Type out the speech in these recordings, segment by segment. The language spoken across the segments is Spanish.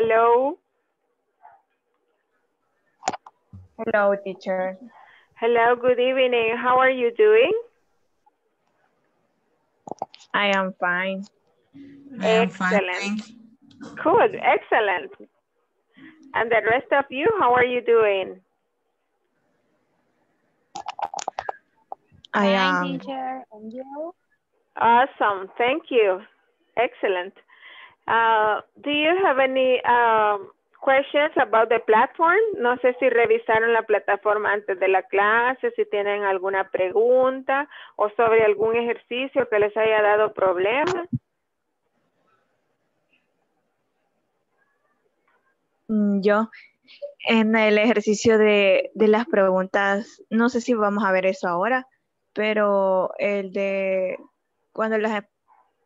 Hello. Hello, teacher. Hello, good evening. How are you doing? I am fine. I am fine, Excellent. thank you. Good, excellent. And the rest of you, how are you doing? I Fine, am. teacher. And you? Awesome, thank you. Excellent. Uh, do you have any um, questions about the platform? No sé si revisaron la plataforma antes de la clase, si tienen alguna pregunta o sobre algún ejercicio que les haya dado problemas. Mm, Yo, en el ejercicio de, de las preguntas, no sé si vamos a ver eso ahora, pero el de cuando las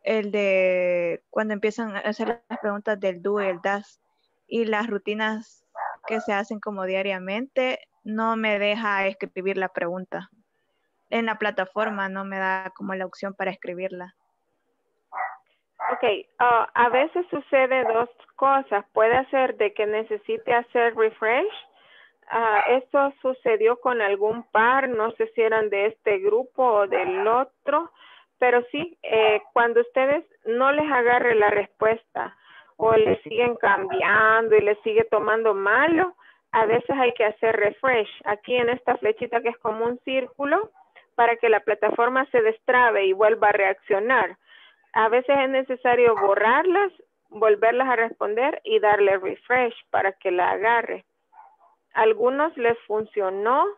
el de cuando empiezan a hacer las preguntas del do y el das y las rutinas que se hacen como diariamente, no me deja escribir la pregunta. En la plataforma no me da como la opción para escribirla. Ok, ah, a veces sucede dos cosas. Puede ser de que necesite hacer refresh. Ah, esto sucedió con algún par, no sé si eran de este grupo o del otro, pero sí, eh, cuando ustedes no les agarre la respuesta o le siguen cambiando y les sigue tomando malo, a veces hay que hacer refresh. Aquí en esta flechita que es como un círculo, para que la plataforma se destrabe y vuelva a reaccionar. A veces es necesario borrarlas, volverlas a responder y darle refresh para que la agarre. Algunos les funcionó,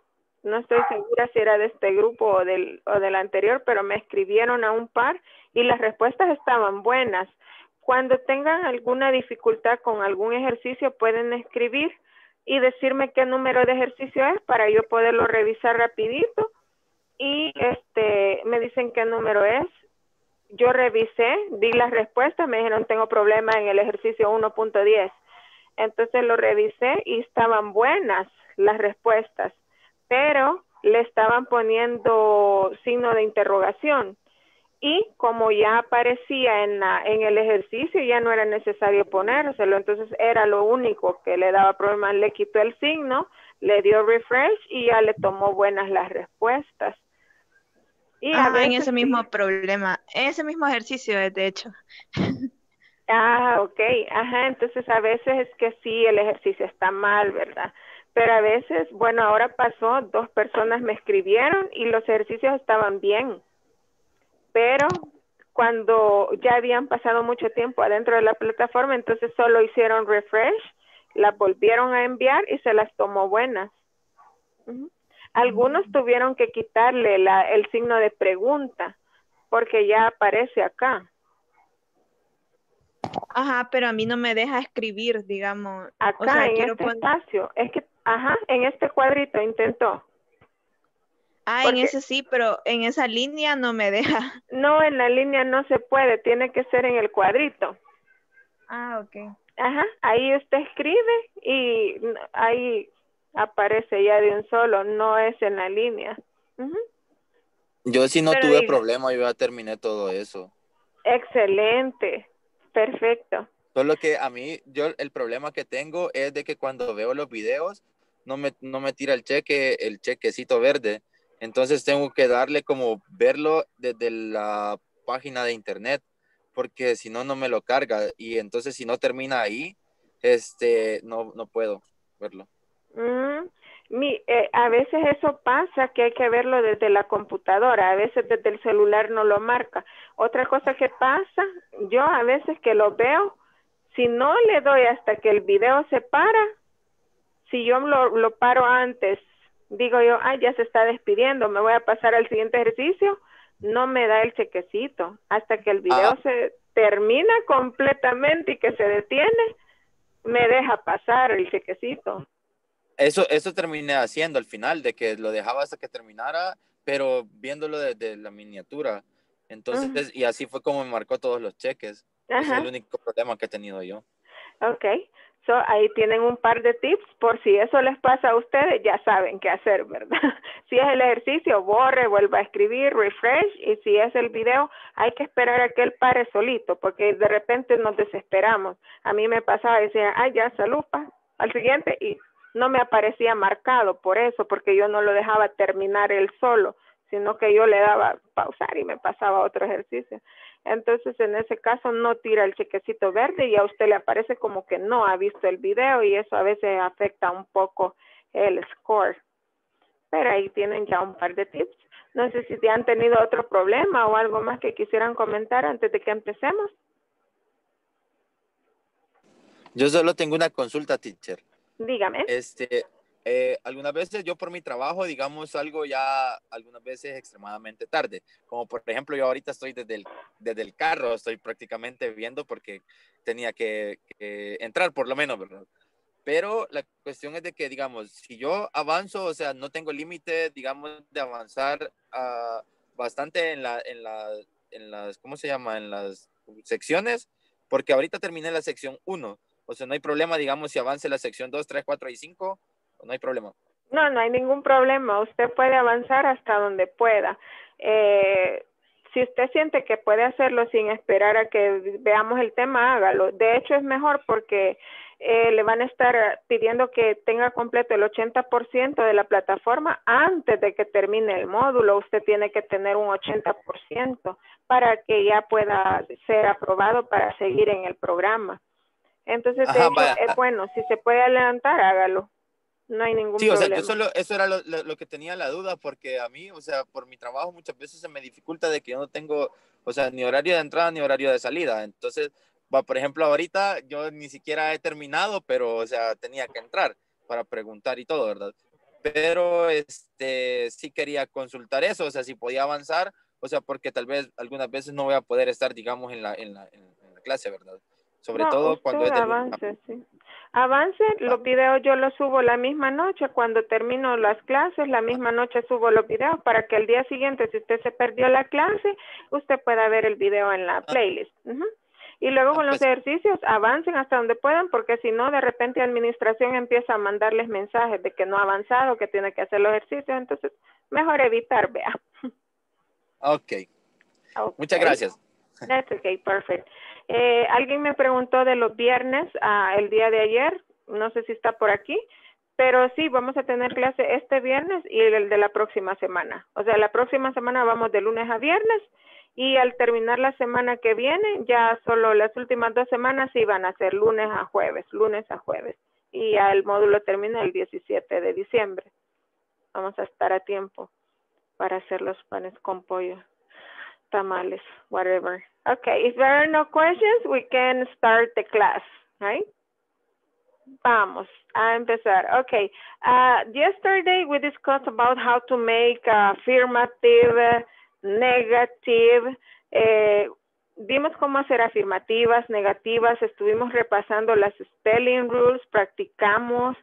no estoy segura si era de este grupo o del, o del anterior, pero me escribieron a un par y las respuestas estaban buenas. Cuando tengan alguna dificultad con algún ejercicio, pueden escribir y decirme qué número de ejercicio es para yo poderlo revisar rapidito y este me dicen qué número es. Yo revisé, di las respuestas, me dijeron tengo problema en el ejercicio 1.10. Entonces lo revisé y estaban buenas las respuestas, pero le estaban poniendo signo de interrogación. Y como ya aparecía en, la, en el ejercicio, ya no era necesario ponérselo. Entonces era lo único que le daba problema. Le quitó el signo, le dio refresh y ya le tomó buenas las respuestas. Y a Ah, en ese sí- mismo problema, en ese mismo ejercicio, de hecho. Ah, ok. Ajá, entonces a veces es que sí, el ejercicio está mal, ¿verdad? Pero a veces, bueno, ahora pasó, dos personas me escribieron y los ejercicios estaban bien. Pero cuando ya habían pasado mucho tiempo adentro de la plataforma, entonces solo hicieron refresh, las volvieron a enviar y se las tomó buenas. Algunos tuvieron que quitarle la, el signo de pregunta porque ya aparece acá. Ajá, pero a mí no me deja escribir, digamos. Acá o sea, en este poner. espacio. Es que, ajá, en este cuadrito intentó. Ah, en ese sí, pero en esa línea no me deja. No, en la línea no se puede, tiene que ser en el cuadrito. Ah, ok. Ajá, ahí usted escribe y ahí aparece ya de un solo, no es en la línea. Yo sí no Pero tuve diga- problema, yo ya terminé todo eso. Excelente, perfecto. Solo que a mí, yo el problema que tengo es de que cuando veo los videos, no me, no me tira el cheque, el chequecito verde. Entonces tengo que darle como verlo desde la página de internet, porque si no, no me lo carga. Y entonces si no termina ahí, este, no, no puedo verlo. Mm, mi, eh, a veces eso pasa que hay que verlo desde la computadora, a veces desde el celular no lo marca. Otra cosa que pasa, yo a veces que lo veo, si no le doy hasta que el video se para, si yo lo, lo paro antes, digo yo, ay, ya se está despidiendo, me voy a pasar al siguiente ejercicio, no me da el chequecito. Hasta que el video Ah. se termina completamente y que se detiene, me deja pasar el chequecito. Eso, eso terminé haciendo al final, de que lo dejaba hasta que terminara, pero viéndolo desde la miniatura. Entonces, y así fue como me marcó todos los cheques. Es el único problema que he tenido yo. Okay, So, ahí tienen un par de tips por si eso les pasa a ustedes, ya saben qué hacer, ¿verdad? si es el ejercicio, borre, vuelva a escribir, refresh, y si es el video, hay que esperar a que él pare solito, porque de repente nos desesperamos. A mí me pasaba, decía, ay, ya, salupa, al siguiente, y no me aparecía marcado por eso, porque yo no lo dejaba terminar él solo, sino que yo le daba pausar y me pasaba otro ejercicio. Entonces, en ese caso, no tira el chequecito verde y a usted le aparece como que no ha visto el video y eso a veces afecta un poco el score. Pero ahí tienen ya un par de tips. No sé si han tenido otro problema o algo más que quisieran comentar antes de que empecemos. Yo solo tengo una consulta, teacher. Dígame. Este, eh, algunas veces yo por mi trabajo, digamos, algo ya, algunas veces extremadamente tarde. Como por ejemplo, yo ahorita estoy desde el, desde el carro, estoy prácticamente viendo porque tenía que, entrar por lo menos, ¿verdad? Pero la cuestión es de que, digamos, si yo avanzo, o sea, no tengo límite, digamos, de avanzar uh, bastante en, la, en, la, en las, ¿cómo se llama? En las secciones, porque ahorita terminé la sección 1. O sea, no hay problema, digamos, si avance la sección 2, 3, 4 y 5 no hay problema. No, no hay ningún problema. Usted puede avanzar hasta donde pueda. Eh, si usted siente que puede hacerlo sin esperar a que veamos el tema, hágalo. De hecho, es mejor porque eh, le van a estar pidiendo que tenga completo el 80% de la plataforma antes de que termine el módulo. Usted tiene que tener un 80% para que ya pueda ser aprobado para seguir en el programa. Entonces, es bueno, si se puede adelantar, hágalo. No hay ningún problema. Sí, o sea, yo solo, eso era lo, lo, que tenía la duda, porque a mí, o sea, por mi trabajo muchas veces se me dificulta de que yo no tengo, o sea, ni horario de entrada ni horario de salida. Entonces, va, por ejemplo, ahorita yo ni siquiera he terminado, pero, o sea, tenía que entrar para preguntar y todo, ¿verdad? Pero, este, sí quería consultar eso, o sea, si podía avanzar, o sea, porque tal vez algunas veces no voy a poder estar, digamos, en la, en la, en la clase, ¿verdad? Sobre todo cuando es de avance, sí. Avance, los videos yo los subo la misma noche, cuando termino las clases, la misma noche subo los videos para que el día siguiente, si usted se perdió la clase, usted pueda ver el video en la ah. playlist. Y luego ah, con los pues ejercicios, avancen hasta donde puedan, porque si no, de repente administración empieza a mandarles mensajes de que no ha avanzado, que tiene que hacer los ejercicios, entonces mejor evitar, vea. Ok. okay. Muchas gracias. That's okay, perfect. Eh, alguien me preguntó de los viernes ah, el día de ayer, no sé si está por aquí, pero sí, vamos a tener clase este viernes y el de la próxima semana. O sea, la próxima semana vamos de lunes a viernes y al terminar la semana que viene, ya solo las últimas dos semanas sí van a ser lunes a jueves, lunes a jueves. Y ya el módulo termina el 17 de diciembre. Vamos a estar a tiempo para hacer los panes con pollo, tamales, whatever. Okay, if there are no questions, we can start the class, right? Vamos a empezar. Okay, uh, yesterday we discussed about how to make affirmative, negative. Eh, vimos cómo hacer afirmativas, negativas, estuvimos repasando las spelling rules, practicamos.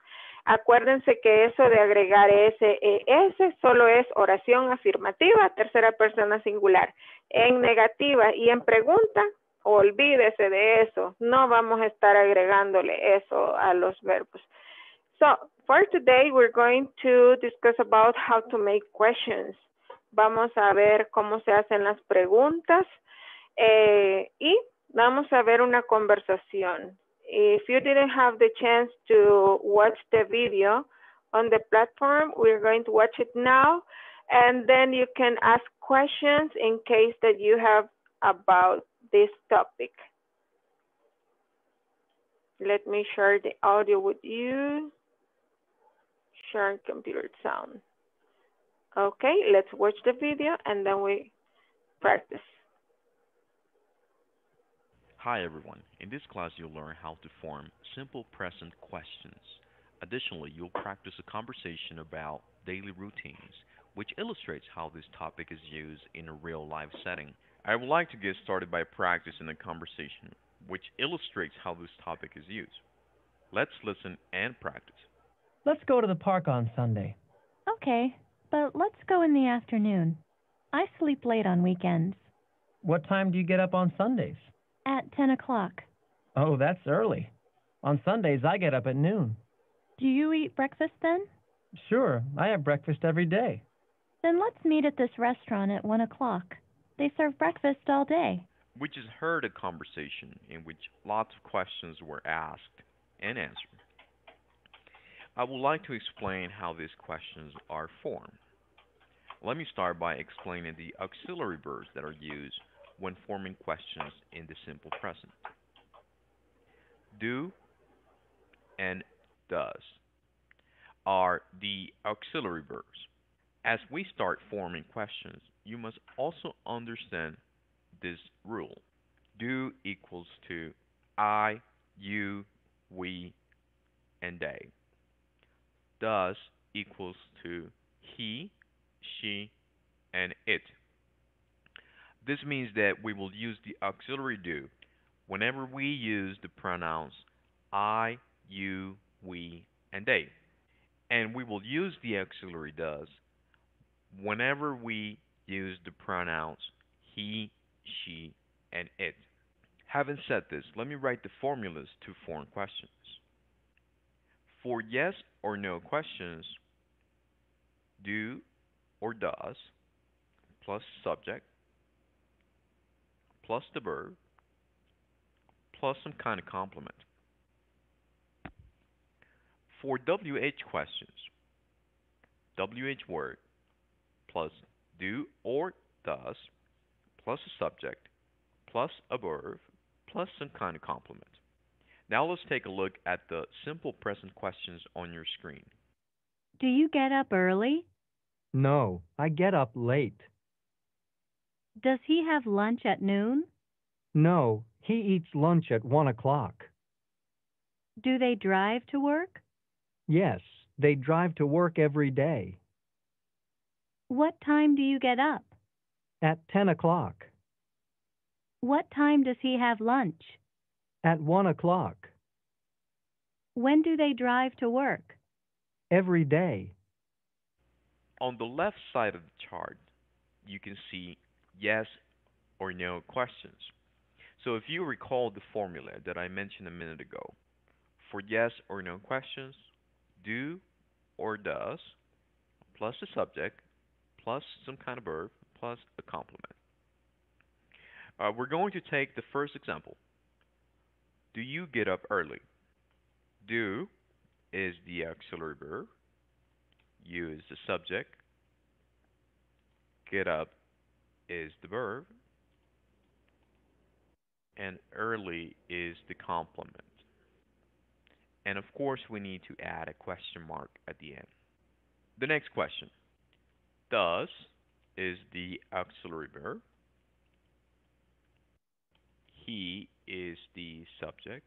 Acuérdense que eso de agregar S, E, S solo es oración afirmativa, tercera persona singular en negativa y en pregunta, olvídese de eso. No vamos a estar agregándole eso a los verbos. So, for today, we're going to discuss about how to make questions. Vamos a ver cómo se hacen las preguntas eh, y vamos a ver una conversación. If you didn't have the chance to watch the video on the platform, we're going to watch it now. And then you can ask questions in case that you have about this topic. Let me share the audio with you. Share computer sound. Okay, let's watch the video and then we practice. Hi everyone. In this class, you'll learn how to form simple present questions. Additionally, you'll practice a conversation about daily routines which illustrates how this topic is used in a real life setting. I would like to get started by practicing a conversation which illustrates how this topic is used. Let's listen and practice. Let's go to the park on Sunday. Okay, but let's go in the afternoon. I sleep late on weekends. What time do you get up on Sundays? At 10 o'clock. Oh, that's early. On Sundays, I get up at noon. Do you eat breakfast then? Sure, I have breakfast every day. Then let's meet at this restaurant at one o'clock. They serve breakfast all day. We just heard a conversation in which lots of questions were asked and answered. I would like to explain how these questions are formed. Let me start by explaining the auxiliary verbs that are used when forming questions in the simple present. Do and does are the auxiliary verbs. As we start forming questions, you must also understand this rule. Do equals to I, you, we, and they. Does equals to he, she, and it. This means that we will use the auxiliary do whenever we use the pronouns I, you, we, and they. And we will use the auxiliary does whenever we use the pronouns he, she, and it. Having said this, let me write the formulas to form questions. For yes or no questions, do or does plus subject plus the verb plus some kind of complement. For WH questions, WH word plus do or does plus a subject plus a verb plus some kind of complement. Now let's take a look at the simple present questions on your screen. Do you get up early? No, I get up late. Does he have lunch at noon? No, he eats lunch at one o'clock. Do they drive to work? Yes, they drive to work every day. What time do you get up? At ten o'clock. What time does he have lunch? At one o'clock. When do they drive to work? Every day. On the left side of the chart, you can see yes or no questions. So if you recall the formula that I mentioned a minute ago, for yes or no questions, do or does, plus the subject, plus some kind of verb, plus a complement. Uh, we're going to take the first example. Do you get up early? Do is the auxiliary verb. You is the subject. Get up is the verb. And early is the complement. And of course, we need to add a question mark at the end. The next question. Does is the auxiliary verb. He is the subject.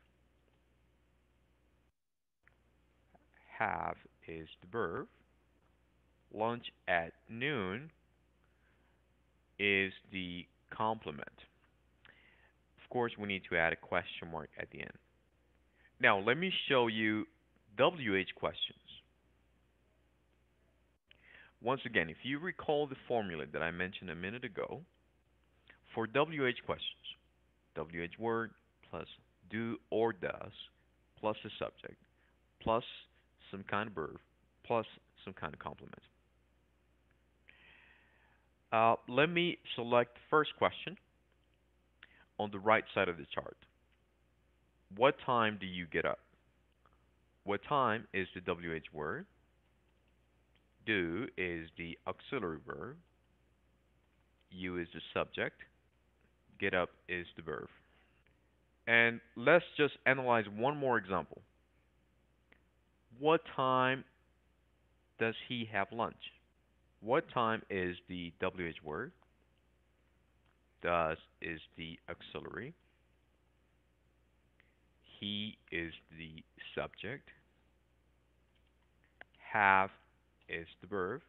Have is the verb. Lunch at noon is the complement. Of course, we need to add a question mark at the end. Now, let me show you WH questions. Once again, if you recall the formula that I mentioned a minute ago, for WH questions, WH word plus do or does plus the subject plus some kind of verb plus some kind of complement. Uh, let me select the first question on the right side of the chart. What time do you get up? What time is the WH word? Do is the auxiliary verb. You is the subject. Get up is the verb. And let's just analyze one more example. What time does he have lunch? What time is the WH word? Does is the auxiliary. He is the subject. Have is the verb.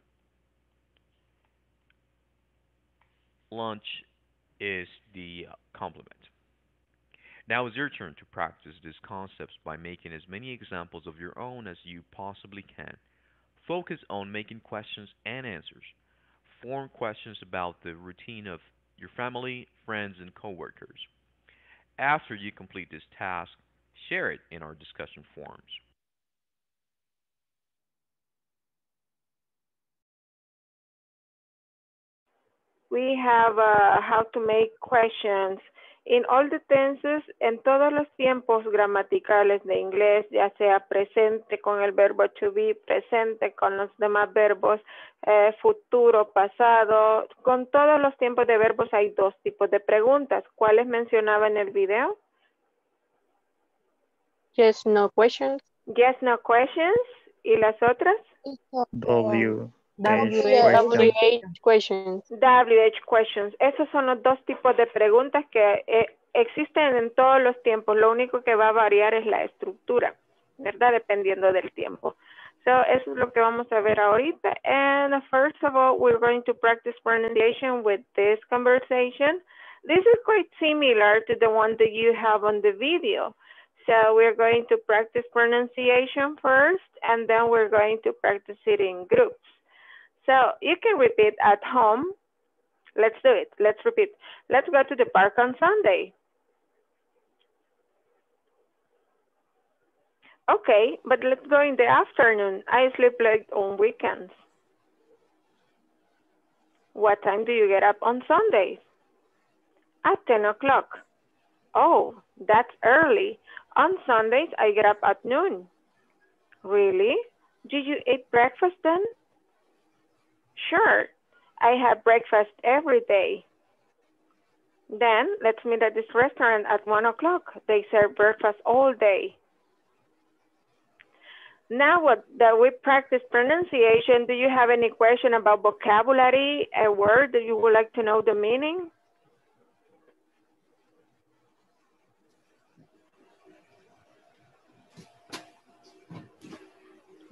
Lunch is the uh, complement. Now it's your turn to practice these concepts by making as many examples of your own as you possibly can. Focus on making questions and answers. Form questions about the routine of your family, friends, and coworkers. After you complete this task, share it in our discussion forums. We have uh, how to make questions. In all the tenses, en todos los tiempos gramaticales de inglés, ya sea presente con el verbo to be, presente con los demás verbos, eh, futuro, pasado, con todos los tiempos de verbos hay dos tipos de preguntas. ¿Cuáles mencionaba en el video? Yes, no questions. Yes, no questions. ¿Y las otras? W. WH questions. WH questions. Esos son los dos tipos de preguntas que eh, existen en todos los tiempos. Lo único que va a variar es la estructura, ¿verdad? Dependiendo del tiempo. So, eso es lo que vamos a ver ahorita. And first of all, we're going to practice pronunciation with this conversation. This is quite similar to the one that you have on the video. So we're going to practice pronunciation first, and then we're going to practice it in groups. So you can repeat at home. Let's do it. Let's repeat. Let's go to the park on Sunday. Okay, but let's go in the afternoon. I sleep late on weekends. What time do you get up on Sundays? At 10 o'clock. Oh, that's early. On Sundays, I get up at noon. Really? Do you eat breakfast then? Sure, I have breakfast every day. Then let's meet at this restaurant at one o'clock. They serve breakfast all day. Now what, that we practice pronunciation, do you have any question about vocabulary, a word that you would like to know the meaning?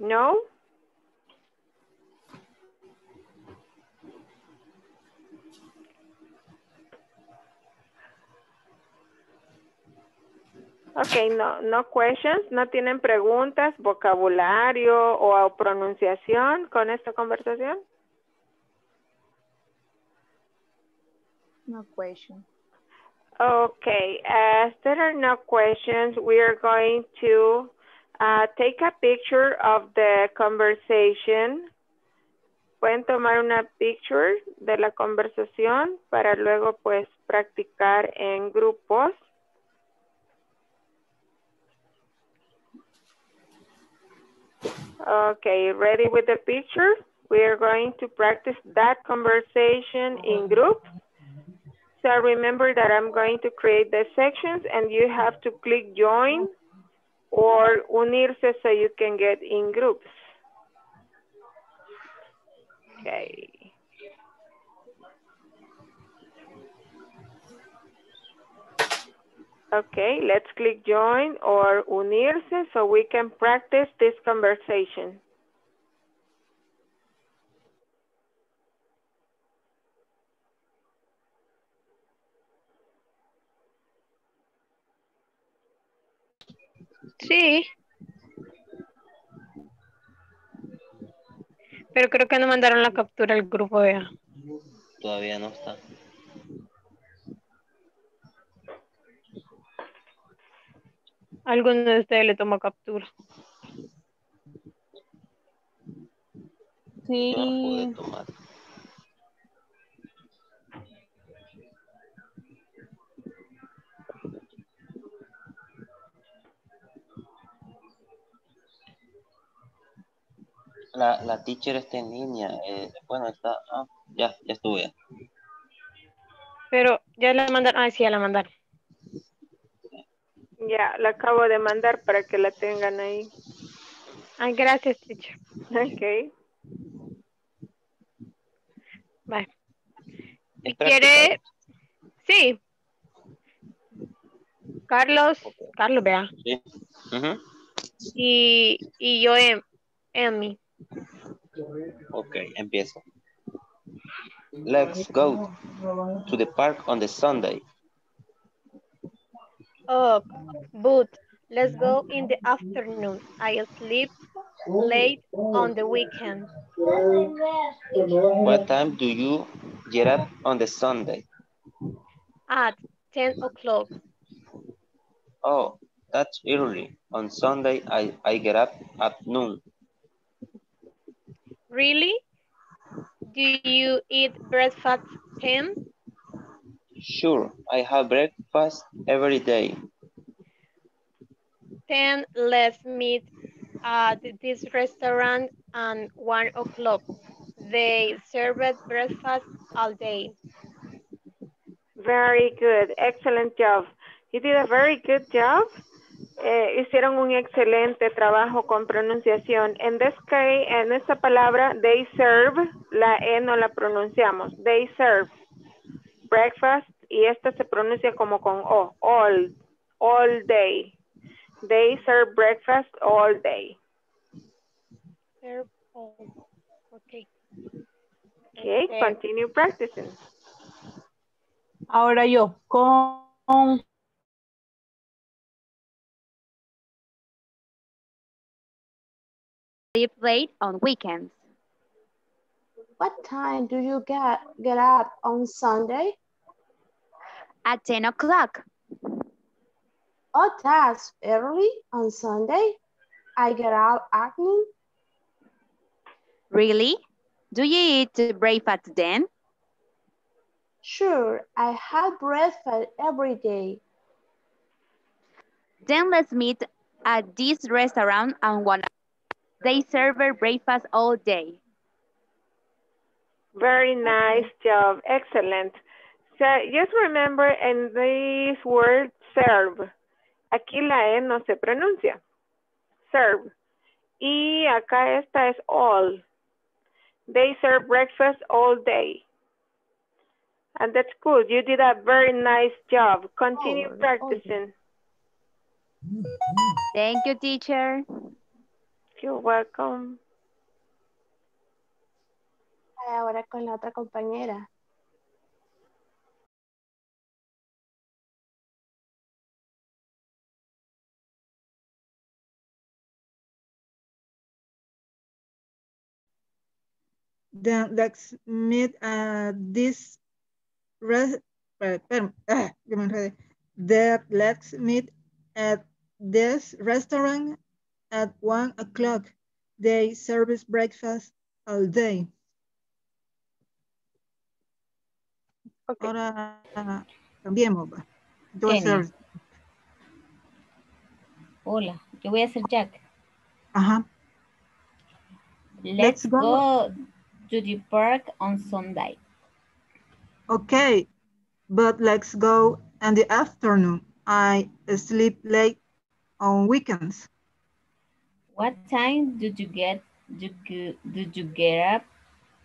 No? Ok, no, no questions, no tienen preguntas, vocabulario o pronunciación con esta conversación. No question. Okay, as there are no questions, we are going to uh, take a picture of the conversation. Pueden tomar una picture de la conversación para luego pues practicar en grupos. Okay, ready with the picture? We are going to practice that conversation in groups. So remember that I'm going to create the sections and you have to click join or unirse so you can get in groups. Okay. Okay, let's click join or unirse so we can practice this conversation. Sí. Pero creo que no mandaron la captura al grupo de Todavía no está. Alguno de ustedes le tomó captura. Sí. La, la teacher está en línea. Eh, bueno, está. Ah, ya, ya estuvo ya. Pero ya la mandaron. Ah, sí, ya la mandaron. Ya, la acabo de mandar para que la tengan ahí. Ay, gracias, teacher. Ok. Bye. ¿Es Si quiere, sí. Carlos, Carlos, vea. Sí. Y, y yo, em, Emi. Ok, empiezo. Let's go to the park on the Sunday. Oh, but let's go in the afternoon. I sleep late on the weekend. What time do you get up on the Sunday? At 10 o'clock. Oh, that's early. On Sunday, I, I get up at noon. Really? Do you eat breakfast 10? Sure, I have breakfast every day. Then let's meet at this restaurant at one o'clock. They serve breakfast all day. Very good. Excellent job. You did a very good job. Eh, hicieron un excelente trabajo con pronunciación. En this case, en esta palabra, they serve, la E no la pronunciamos. They serve breakfast y esta se pronuncia como con O, all, all day. They serve breakfast all day. Serve all. Okay. Okay, Este, continue practicing. Ahora yo, con Sleep late on weekends. What time do you get, get up on Sunday? At 10 o'clock. Oh, that's early on Sunday. I get up at noon. Really? Do you eat breakfast then? Sure, I have breakfast every day. Then let's meet at this restaurant and one. They serve breakfast all day. Very nice job. Excellent. So just remember in this word serve, aquí la E no se pronuncia. Serve. Y acá esta es all. They serve breakfast all day. And that's good. You did a very nice job. Continue Oh, practicing. Thank you, teacher. You're welcome. Ahora con la otra compañera. Then let's meet at this res eh, ah, ya me enredé. That let's meet at this restaurant at one o'clock. They service breakfast all day. Ahora ah, cambiemos. Yo voy a Enya. hacer- Hola, yo voy a ser Jack. Ajá. Let's, Let's go. go. To the park on Sunday. Okay, but let's go in the afternoon. I sleep late on weekends. What time did you get do you, did you get up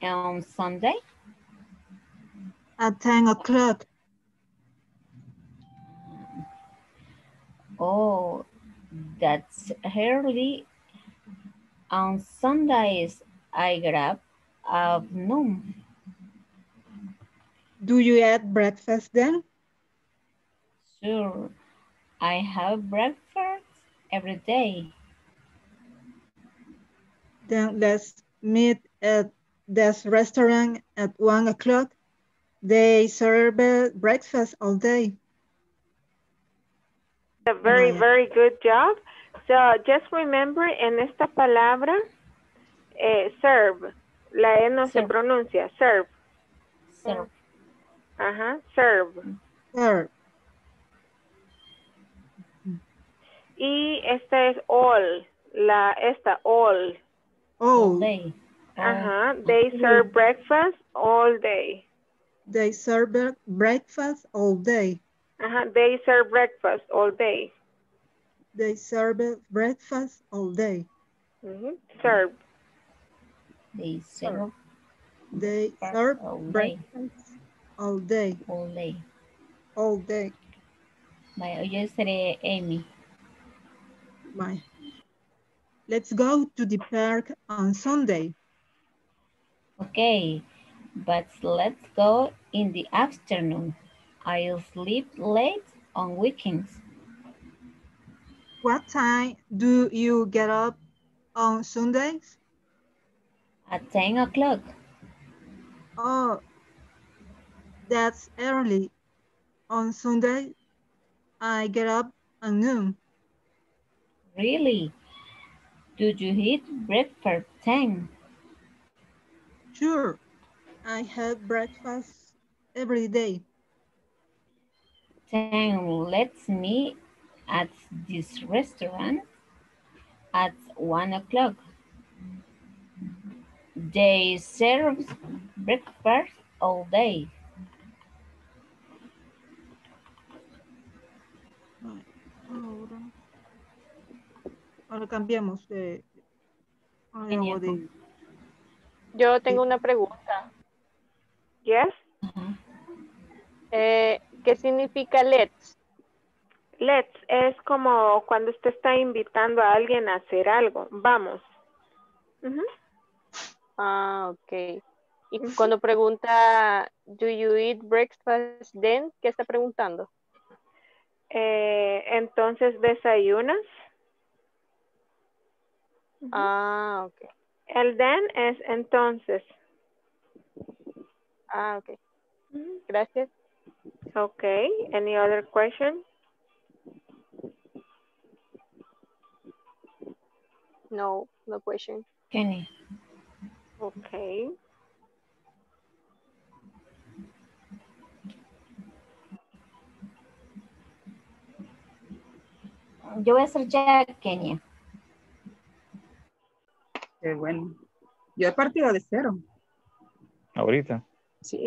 on Sunday? At 10 o'clock. Oh, that's early. On Sundays, I get up at noon. Do you eat breakfast then? Sure, I have breakfast every day. Then let's meet at this restaurant at one o'clock. They serve breakfast all day. A very, Maya. very good job. So just remember en esta palabra, eh, serve. La E no se pronuncia. Serve. Serve. Ajá, serve. Serve. Y esta es all. La, esta, all. All day. Ajá, they serve breakfast all day. they serve breakfast all day. Ajá, they serve breakfast all day. They serve breakfast all day. Serve. They serve They serve all day. breakfast all day. All day. All day. My oh, yo seré Amy. Bye. Let's go to the park on Sunday. Okay, but let's go in the afternoon. I'll sleep late on weekends. What time do you get up on Sundays? At 10 o'clock. Oh, that's early. On Sunday, I get up at noon. really? Do you eat breakfast 10? Sure. I have breakfast every day. Then let's meet at this restaurant at one o'clock. They serve breakfast all day. Ahora, ahora cambiamos de... de- Yo tengo una pregunta. Yes. Eh, ¿Qué significa let's? Let's es como cuando usted está invitando a alguien a hacer algo. Vamos. Ujú. Ah, ok. Y cuando pregunta, do you eat breakfast then? ¿Qué está preguntando? Eh, entonces, ¿desayunas? Ah, ok. El then es entonces. Ah, ok. Gracias. Okay. Any other question? No, no question. Kenny. Okay. Yo voy a hacer ya Kenia. Qué bueno. Yo he partido de cero. Ahorita. Sí,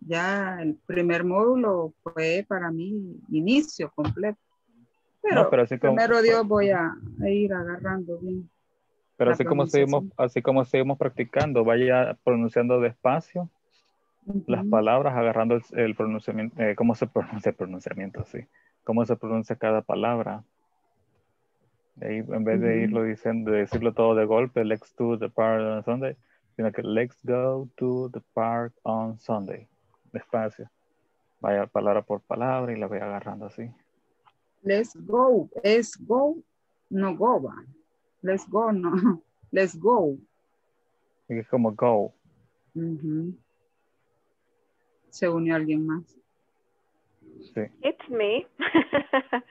ya el primer módulo fue para mí inicio completo. Pero, No, pero así como- primero Dios voy a, a ir agarrando bien. Pero así como seguimos, así como seguimos practicando, vaya pronunciando despacio las palabras, agarrando el, el pronunciamiento, eh, cómo se pronuncia el pronunciamiento, sí, cómo se pronuncia cada palabra. De ahí, en vez de irlo diciendo, de decirlo todo de golpe, let's do the park on Sunday, sino que let's go to the park on Sunday. Despacio. Vaya palabra por palabra y la voy agarrando así. Let's go. Es go, no go. va. Let's go, no. Let's go. Y es como go. Ujú. Se unió alguien más. Sí. It's me.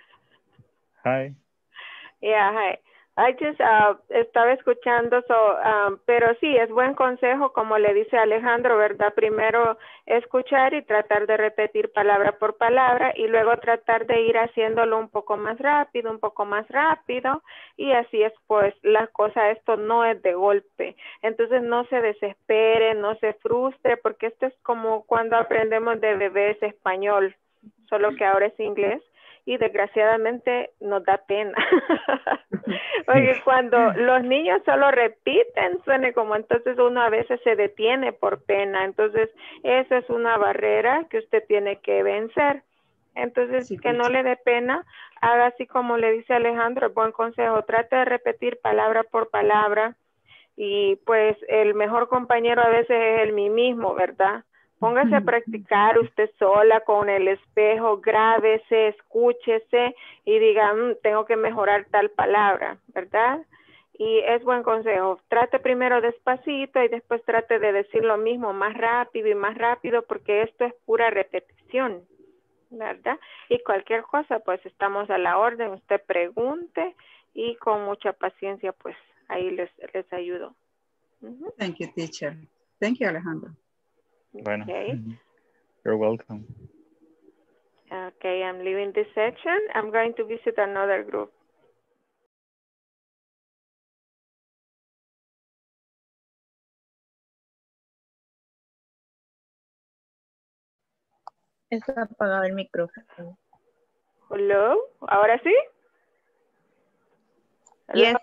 Hi. Yeah, hi. I just uh, estaba escuchando, so, um, pero sí, es buen consejo, como le dice Alejandro, ¿verdad? Primero escuchar y tratar de repetir palabra por palabra y luego tratar de ir haciéndolo un poco más rápido, un poco más rápido y así es pues la cosa, esto no es de golpe. Entonces no se desespere, no se frustre, porque esto es como cuando aprendemos de bebés español, solo que ahora es inglés y desgraciadamente nos da pena. Porque cuando los niños solo repiten, suene como entonces uno a veces se detiene por pena. Entonces, esa es una barrera que usted tiene que vencer. Entonces, que no le dé pena, haga así como le dice Alejandro, buen consejo, trate de repetir palabra por palabra y pues el mejor compañero a veces es el mí mismo, ¿verdad? Póngase a practicar usted sola con el espejo, grábese, escúchese y diga, "Mm, tengo que mejorar tal palabra, ¿verdad? Y es buen consejo. Trate primero despacito y después trate de decir lo mismo más rápido y más rápido porque esto es pura repetición, ¿verdad? Y cualquier cosa, pues estamos a la orden. Usted pregunte y con mucha paciencia, pues ahí les, les ayudo. Thank you, teacher. Thank you, Alejandro. Bueno. Okay. You're welcome. Okay, I'm leaving this section. I'm going to visit another group. Está apagado el micrófono. Hello, ¿ahora sí? Hello? Yes.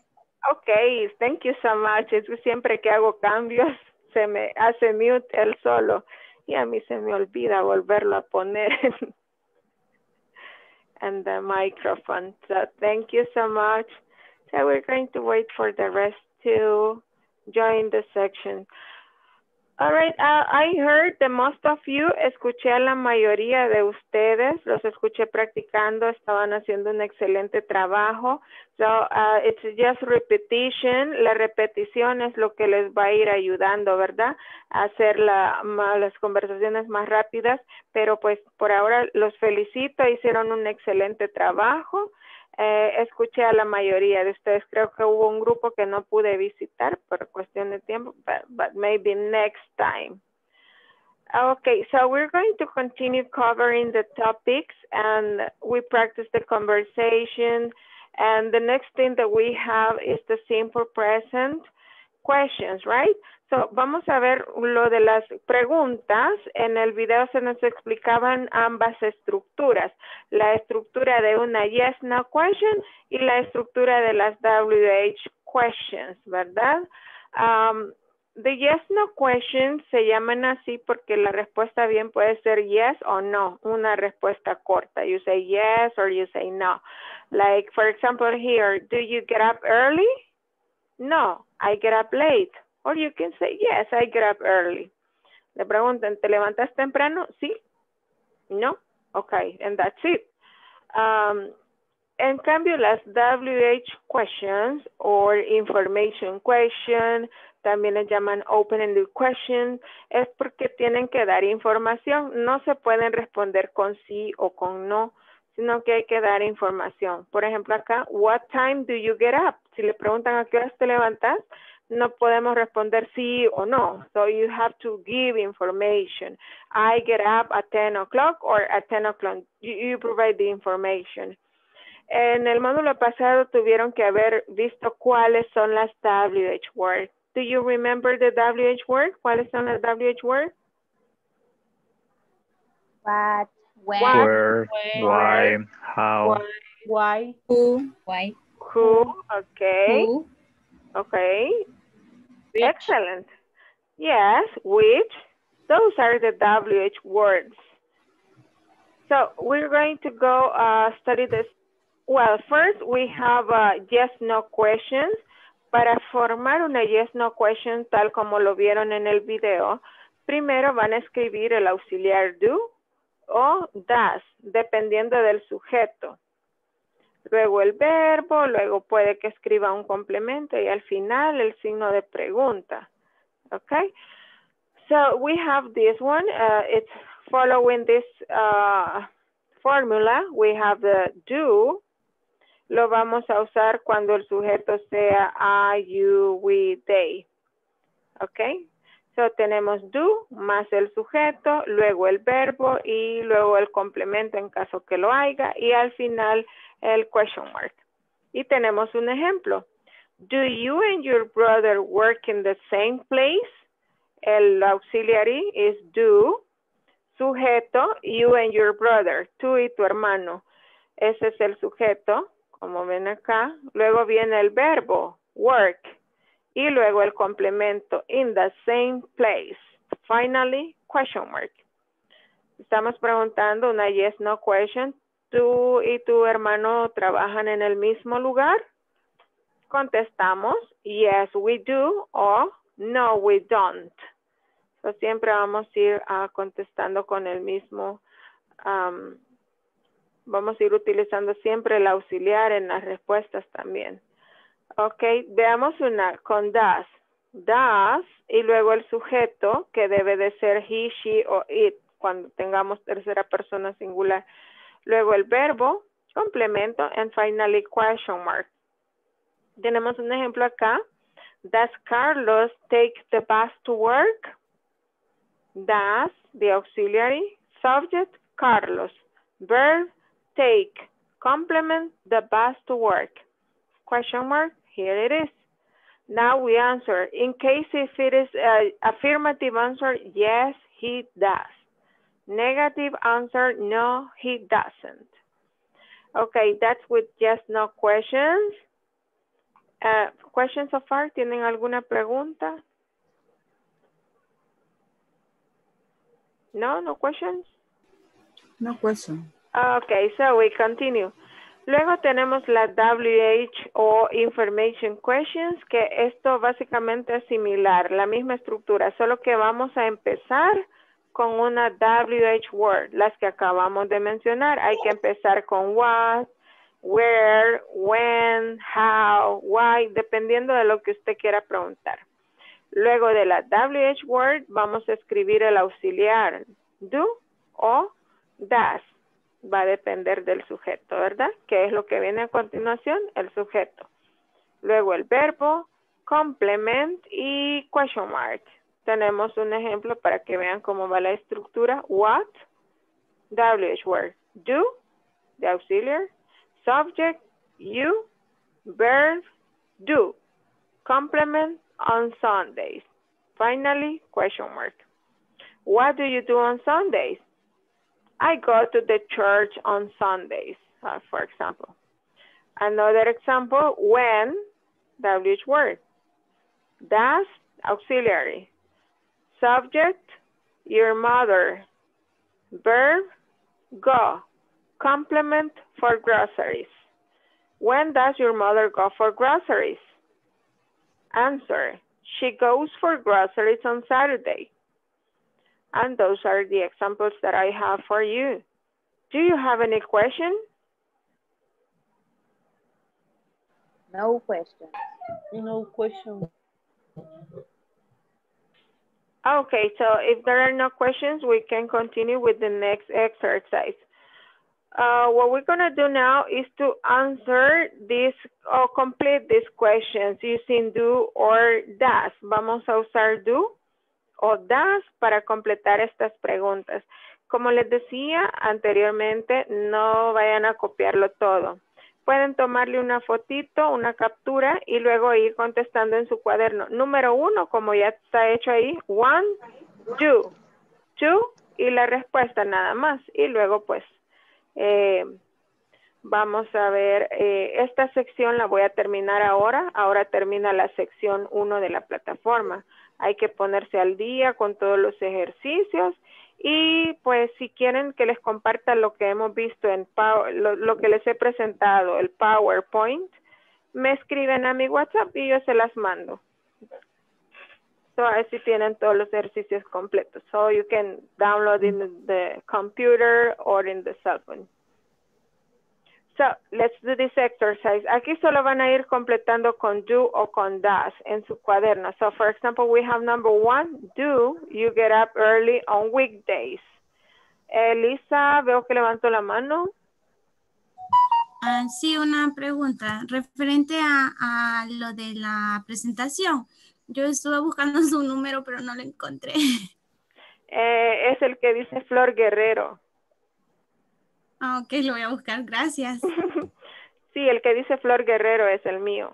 Okay, thank you so much. Es siempre que hago cambios se me hace mute él solo y a mí se me olvida volverlo a poner en, the microphone. So thank you so much. So we're going to wait for the rest to join the section. All right, uh, I heard the most of you, escuché a la mayoría de ustedes, los escuché practicando, estaban haciendo un excelente trabajo. So, uh, it's just repetition, la repetición es lo que les va a ir ayudando, ¿verdad? A hacer la, las conversaciones más rápidas, pero pues por ahora los felicito, hicieron un excelente trabajo. Eh, escuché a la mayoría de ustedes. Creo que hubo un grupo que no pude visitar por cuestión de tiempo, but, but maybe next time. Okay, so we're going to continue covering the topics and we practice the conversation. And the next thing that we have is the simple present questions, right? So, vamos a ver lo de las preguntas. En el video se nos explicaban ambas estructuras. La estructura de una yes, no question y la estructura de las WH questions, ¿verdad? Um, the yes, no questions se llaman así porque la respuesta bien puede ser yes o no, una respuesta corta. You say yes or you say no. Like, for example, here, do you get up early? No, I get up late. Or you can say, yes, I get up early. Le preguntan, ¿te levantas temprano? Sí. No. Okay, and that's it. Um, en cambio, las WH questions or information question, también les llaman open-ended questions, es porque tienen que dar información. No se pueden responder con sí o con no, sino que hay que dar información. Por ejemplo, acá, what time do you get up? Si le preguntan a qué horas te levantas, no podemos responder sí o no. So you have to give information. I get up at 10 o'clock or at 10 o'clock. You, you provide the information. En el módulo pasado tuvieron que haber visto cuáles son las WH words. Do you remember the WH word? ¿Cuáles son las WH words? What, when, Where, why, how, Why? Who, why, Who, okay. who, Okay. Excellent. Yes, which. Those are the WH words. So we're going to go uh, study this. Well, first we have uh, yes, no questions. Para formar una yes, no question tal como lo vieron en el video, primero van a escribir el auxiliar do o does, dependiendo del sujeto luego el verbo, luego puede que escriba un complemento y al final el signo de pregunta. Okay? So we have this one. Uh, it's following this uh, formula. We have the do. Lo vamos a usar cuando el sujeto sea I, you, we, they. Okay? So tenemos do más el sujeto, luego el verbo y luego el complemento en caso que lo haya y al final el question mark. Y tenemos un ejemplo. Do you and your brother work in the same place? El auxiliary is do. Sujeto, you and your brother, tú y tu hermano. Ese es el sujeto, como ven acá. Luego viene el verbo, work. Y luego el complemento, in the same place. Finally, question mark. Estamos preguntando una yes, no question. ¿Tú y tu hermano trabajan en el mismo lugar? Contestamos, yes, we do, o no, we don't. So, siempre vamos a ir ah, contestando con el mismo, um, vamos a ir utilizando siempre el auxiliar en las respuestas también. Ok, veamos una con does. Does y luego el sujeto que debe de ser he, she o it cuando tengamos tercera persona singular. Luego el verbo, complemento, and finally question mark. Tenemos un ejemplo acá. Does Carlos take the bus to work? Does, the auxiliary, subject, Carlos. Verb, take. Complement, the bus to work. Question mark, here it is. Now we answer. In case if it is a affirmative answer, yes, he does. Negative answer, no, he doesn't. Okay, that's with just no questions. Uh, questions so far? ¿Tienen alguna pregunta? No, no questions? No question. Okay, so we continue. Luego tenemos la WH o Information Questions, que esto básicamente es similar, la misma estructura, solo que vamos a empezar con una WH word, las que acabamos de mencionar. Hay que empezar con what, where, when, how, why, dependiendo de lo que usted quiera preguntar. Luego de la WH word vamos a escribir el auxiliar do o does. Va a depender del sujeto, ¿verdad? ¿Qué es lo que viene a continuación? El sujeto. Luego el verbo, complement y question mark. Tenemos un ejemplo para que vean cómo va la estructura. What, WH word. Do, the auxiliar. Subject, you. Verb, do. Complement, on Sundays. Finally, question mark. What do you do on Sundays? I go to the church on Sundays, uh, for example. Another example, when, WH word. Does, auxiliary. Subject, your mother. Verb, go. Complement for groceries. When does your mother go for groceries? Answer, she goes for groceries on Saturday. And those are the examples that I have for you. Do you have any question? No question. No question. Okay, so if there are no questions, we can continue with the next exercise. Uh, what we're going to do now is to answer this or complete these questions using do or does. Vamos a usar do o does para completar estas preguntas. Como les decía anteriormente, no vayan a copiarlo todo. Pueden tomarle una fotito, una captura y luego ir contestando en su cuaderno. Número uno, como ya está hecho ahí, one, do, two y la respuesta nada más. Y luego pues eh, vamos a ver, eh, esta sección la voy a terminar ahora. Ahora termina la sección 1 de la plataforma. Hay que ponerse al día con todos los ejercicios y pues si quieren que les comparta lo que hemos visto en lo, que les he presentado, el PowerPoint, me escriben a mi WhatsApp y yo se las mando. So así tienen todos los ejercicios completos. So you can download in the computer or in the cell phone. So let's do this exercise. Aquí solo van a ir completando con do o con does en su cuaderno. So for example, we have number one, do you get up early on weekdays? Elisa, veo que levantó la mano. Uh, sí, una pregunta referente a, a lo de la presentación. Yo estuve buscando su número, pero no lo encontré. Eh, es el que dice Flor Guerrero. Ah, ok, lo voy a buscar, gracias. sí, el que dice Flor Guerrero es el mío.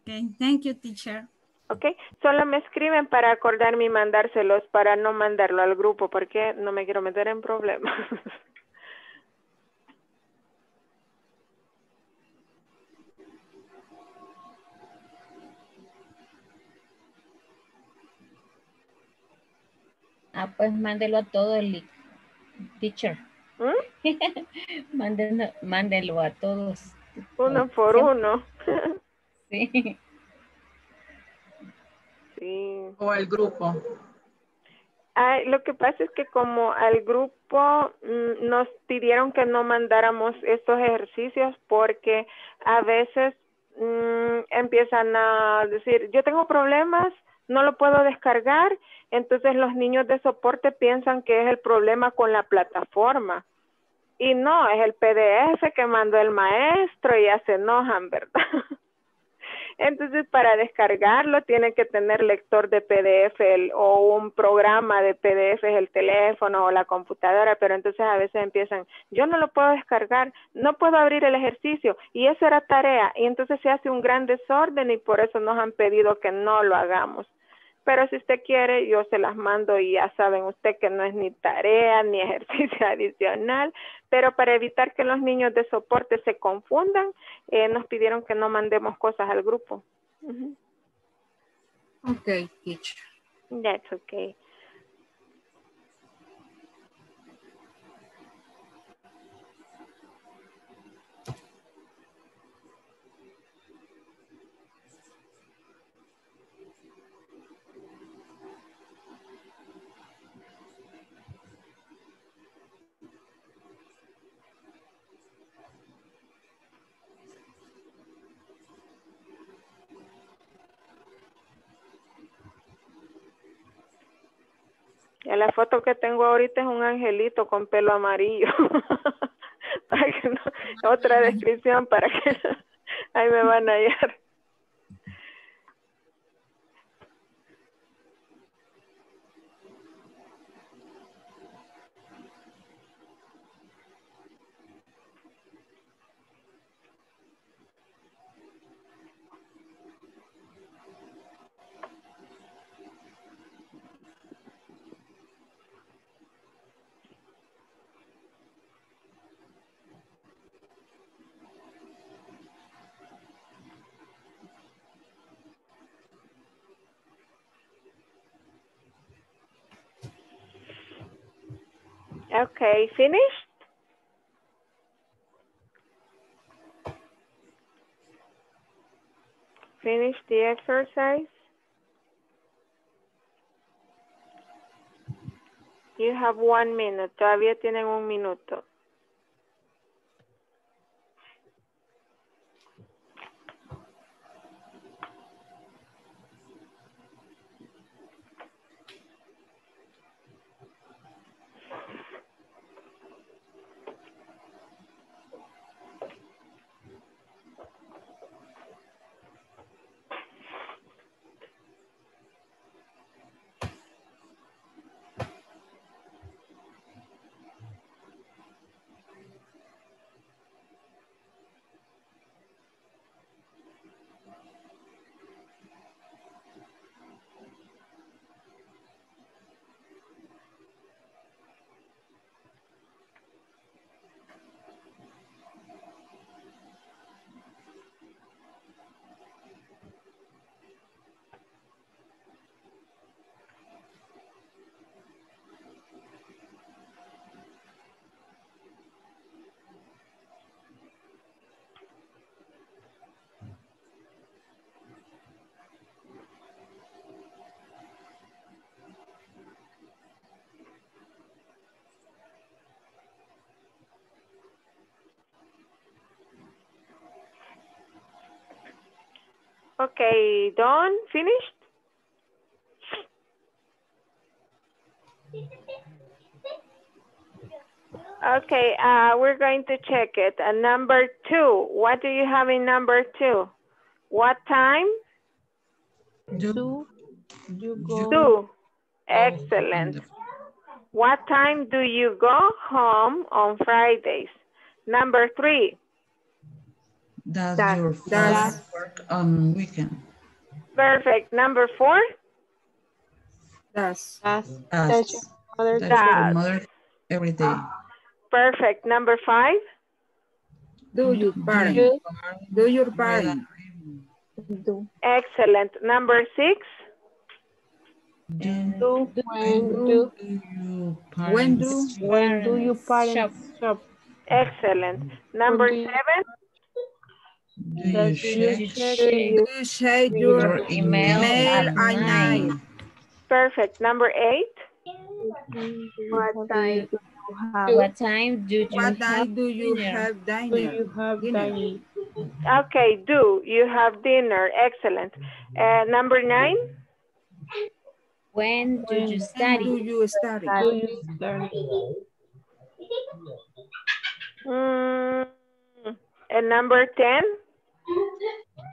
Ok, thank you, teacher. Ok, solo me escriben para acordarme y mandárselos para no mandarlo al grupo porque no me quiero meter en problemas. Ah, pues mándelo a todo el teacher. ¿Mm? mándenlo, a todos. Uno por uno. sí. Sí. O al grupo. Ah, lo que pasa es que como al grupo mm, nos pidieron que no mandáramos estos ejercicios porque a veces mm, empiezan a decir, yo tengo problemas, no lo puedo descargar, entonces los niños de soporte piensan que es el problema con la plataforma. Y no, es el PDF que mandó el maestro y ya se enojan, ¿verdad? Entonces, para descargarlo, tiene que tener lector de PDF o un programa de PDF, el teléfono o la computadora, pero entonces a veces empiezan, yo no lo puedo descargar, no puedo abrir el ejercicio y eso era tarea. Y entonces se hace un gran desorden y por eso nos han pedido que no lo hagamos. Pero si usted quiere, yo se las mando y ya saben usted que no es ni tarea ni ejercicio adicional. Pero para evitar que los niños de soporte se confundan, eh, nos pidieron que no mandemos cosas al grupo. Ok, teacher. That's okay. Ya la foto que tengo ahorita es un angelito con pelo amarillo. Para que no- otra descripción para que ahí me van a hallar. Okay, finished? Finish the exercise? You have one minute. Todavía tienen un minuto. Okay, done? Finished? Okay, uh, we're going to check it. Uh, number two, what do you have in number two? What time? Do, you go. Two. Excellent. What time do you go home on Fridays? Number three. Does Does- your does- father work on weekend? Perfect. Number four. Does. Does. Does. your mother Does does. your mother every day? Ah, perfect. Number five. Do your parents? Do- Do your parents? Excellent. Number six. Do, when do, do when do, when do you parents shop? Excellent. Number do you- seven. Do you check, check do you check your, your email at at night? night? Perfect. Number eight. What time do you have? What time do you What time have do you dinner? have dinner? Do you have dinner? Okay, do. You have dinner. Excellent. Uh, number nine. When do you Do study? you study? Do you study? Mm, and number 10.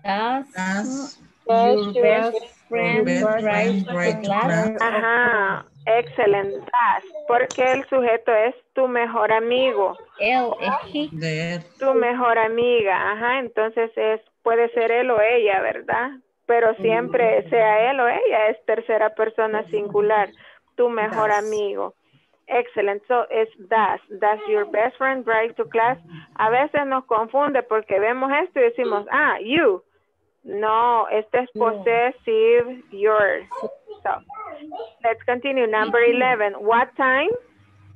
Does Does your best friend class? Ajá. Excelente. Porque el sujeto es tu mejor amigo. Él es? Tu mejor amiga. Ajá. Entonces es, puede ser él o ella, ¿verdad? Pero siempre sea él o ella, es tercera persona singular. Tu mejor Does. amigo. Excellent. So es does. Does your best friend drive to class? A veces nos confunde porque vemos esto y decimos, ah, you. No, este es possessive yours. So, let's continue. Number 11. What time?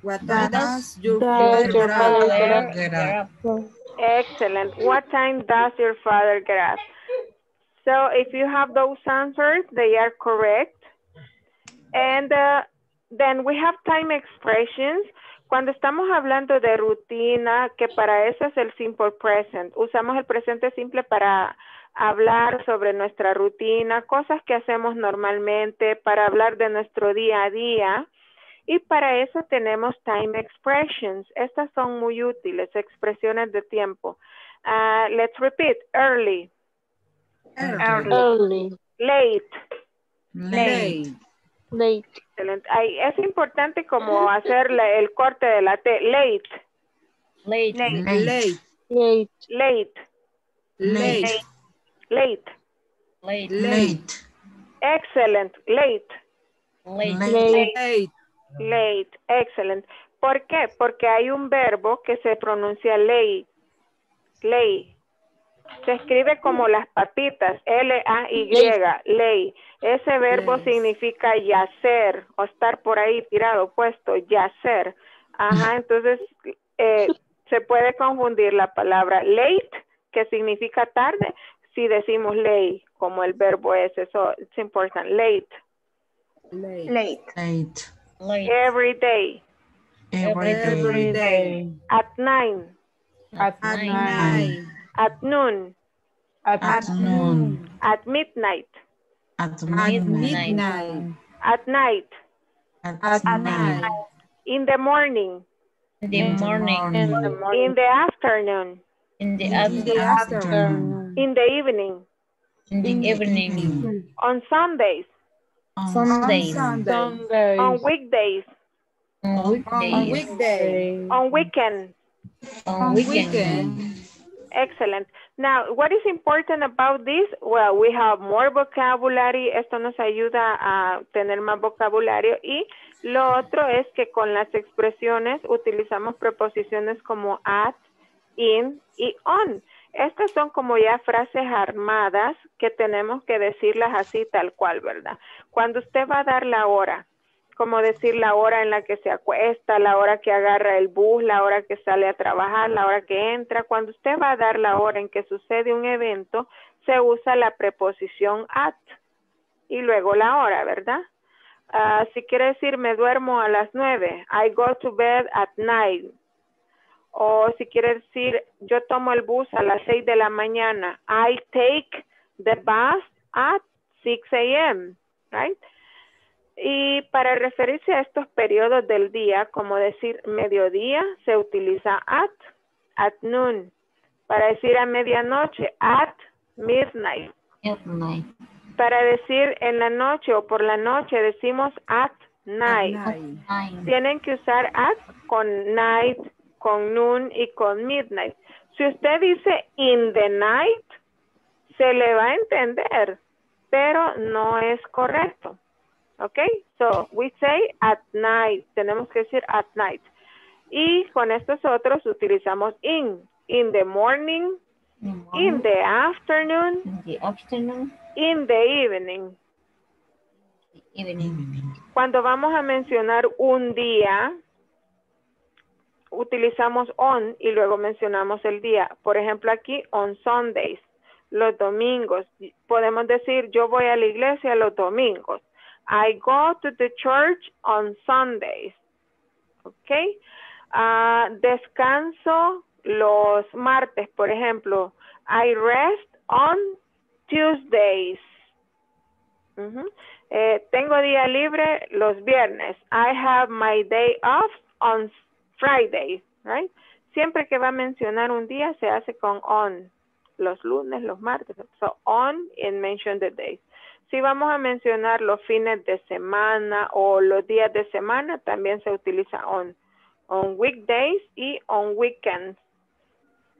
What time does your father father get get up? up? Excellent. What time does your father get up? So if you have those answers, they are correct. And uh, then we have time expressions. Cuando estamos hablando de rutina, que para eso es el simple present. Usamos el presente simple para hablar sobre nuestra rutina, cosas que hacemos normalmente, para hablar de nuestro día a día. Y para eso tenemos time expressions. Estas son muy útiles, expresiones de tiempo. Ah, let's repeat. Early. Early. Late. Late. Late. Excelente. Ay, es importante como hacer la- el corte de la T. Late. Late. Late. Late. Late. Late. Late. Late. Late. Excellent. Late. Late. Late. Late. Excellent. ¿Por qué? Porque hay un verbo que se pronuncia ley. Ley. Se escribe como las papitas, L-A-Y, ley. Ese verbo significa yacer o estar por ahí tirado, puesto, yacer. Ajá, entonces eh, se puede confundir la palabra late, que significa tarde, si decimos ley, como el verbo es, eso es importante, late. Late. Late. Late. Every day, Every Every day. at nine, At night. At noon, At noon. at midnight, At midnight. midnight. at night, At night. in the morning, In the morning. In the morning. in the afternoon, In the In the afternoon. afternoon. in the evening, In the evening. on Sundays, On Sundays. Sunday. Sundays. on weekdays, On On weekdays. weekday. on weekends. On weekends. Excellent. Now, what is important about this? Well, we have more vocabulary. Esto nos ayuda a tener más vocabulario. Y lo otro es que con las expresiones utilizamos preposiciones como at, in y on. Estas son como ya frases armadas que tenemos que decirlas así tal cual, ¿verdad? Cuando usted va a dar la hora, como decir la hora en la que se acuesta, la hora que agarra el bus, la hora que sale a trabajar, la hora que entra. Cuando usted va a dar la hora en que sucede un evento, se usa la preposición at y luego la hora, ¿verdad? Ah, si quiere decir me duermo a las nueve, I go to bed at night. O si quiere decir yo tomo el bus a las seis de la mañana, I take the bus at 6 a.m., right? Y para referirse a estos periodos del día, como decir mediodía, se utiliza at, at noon. Para decir a medianoche, at midnight. Midnight. Para decir en la noche o por la noche, decimos at night. Tienen que usar at con night, con noon y con midnight. Si usted dice in the night, se le va a entender, pero no es correcto. ¿Ok? So, we say at night. Tenemos que decir at night. Y con estos otros utilizamos in. In the morning, in the afternoon, In the afternoon. in the evening. Evening. Cuando vamos a mencionar un día, utilizamos on y luego mencionamos el día. Por ejemplo, aquí on Sundays, los domingos. Podemos decir yo voy a la iglesia los domingos. I go to the church on Sundays. ¿Ok? Ah, descanso los martes, por ejemplo. I rest on Tuesdays. Eh, tengo día libre los viernes. I have my day off on Friday, right? Siempre que va a mencionar un día se hace con on. Los lunes, los martes. So on and mention the days. Si vamos a mencionar los fines de semana o los días de semana, también se utiliza on. On weekdays y on weekends.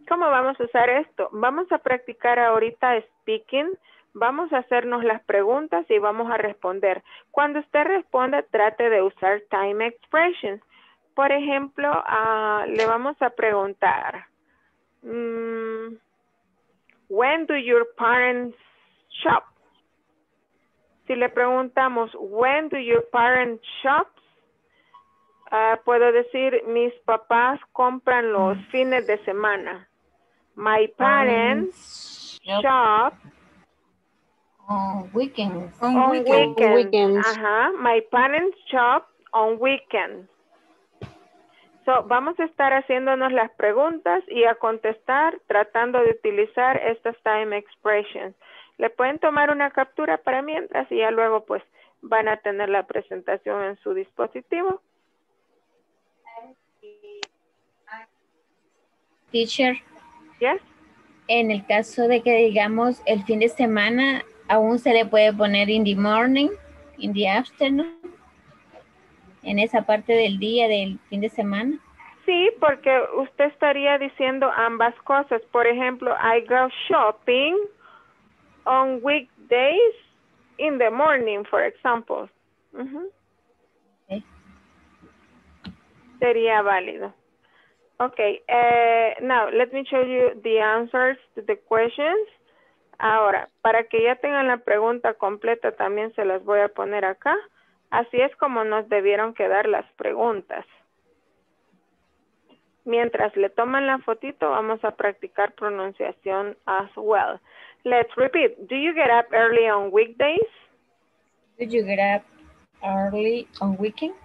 ¿Cómo vamos a usar esto? Vamos a practicar ahorita speaking. Vamos a hacernos las preguntas y vamos a responder. Cuando usted responda, trate de usar time expressions. Por ejemplo, ah, le vamos a preguntar, mm, when do your parents shop? Si le preguntamos, when do your parents shop? Ah, puedo decir, mis papás compran los fines de semana. My parents shop On weekends. On on weekend. weekends. weekends. Ajá. My parents shop on weekends. So, vamos a estar haciéndonos las preguntas y a contestar tratando de utilizar estas time expressions. Le pueden tomar una captura para mientras y ya luego pues van a tener la presentación en su dispositivo. Teacher. Yes. En el caso de que digamos el fin de semana, aún se le puede poner in the morning, in the afternoon, en esa parte del día del fin de semana. Sí, porque usted estaría diciendo ambas cosas. Por ejemplo, I go shopping on weekdays in the morning, for example. Sería válido. Okay, uh, now let me show you the answers to the questions. Ahora, para que ya tengan la pregunta completa, también se las voy a poner acá. Así es como nos debieron quedar las preguntas. Mientras le toman la fotito, vamos a practicar pronunciación as well. Let's repeat. Do you get up early on weekdays? Do you get up early on weekend?